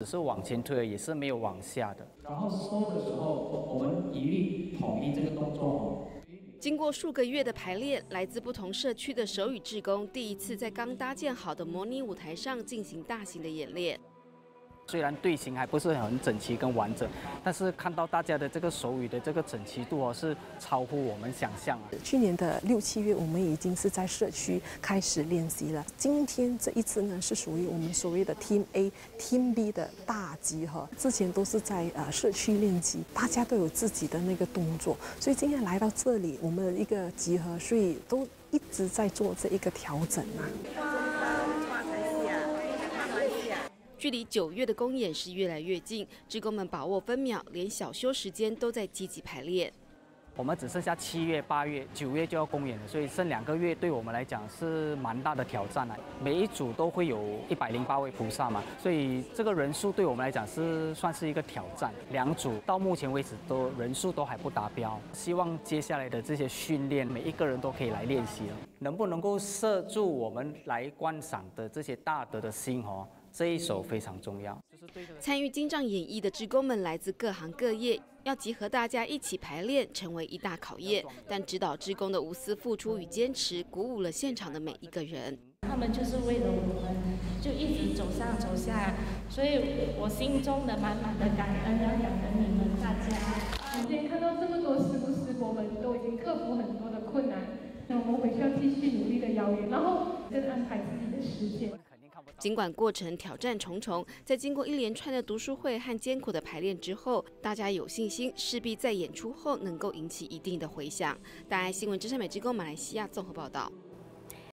只是往前推，也是没有往下的。然后收的时候，我们一律统一这个动作哦。经过数个月的排练，来自不同社区的手语志工第一次在刚搭建好的模拟舞台上进行大型的演练。虽然队形还不是很整齐跟完整，但是看到大家的这个手语的这个整齐度哦，是超乎我们想象啊。去年的六七月，我们已经是在社区开始练习了。今天这一次呢，是属于我们所谓的 Team A、Team B 的大集合。之前都是在呃社区练习，大家都有自己的那个动作，所以今天来到这里，我们的一个集合，所以都一直在做这一个调整啊。距离九月的公演是越来越近，职工们把握分秒，连小休时间都在积极排练。我们只剩下七月、八月、九月就要公演了，所以剩两个月对我们来讲是蛮大的挑战了。每一组都会有一百零八位菩萨嘛，所以这个人数对我们来讲是算是一个挑战。两组到目前为止都人数都还不达标，希望接下来的这些训练，每一个人都可以来练习了。能不能够摄住我们来观赏的这些大德的心哦？这一首非常重要。参与金杖演绎的职工们来自各行各业，要集合大家一起排练，成为一大考验。但指导职工的无私付出与坚持，鼓舞了现场的每一个人。他们就是为了我们，就一直走上走下，所以我心中的满满的感恩要感恩你们大家。今天看到这么多师傅师伯们都已经克服很多的困难，那我们回去要继续努力的邀约，然后更安排自己的时间。尽管过程挑战重重，在经过一连串的读书会和艰苦的排练之后，大家有信心，势必在演出后能够引起一定的回响。大爱新闻之声美之工马来西亚综合报道。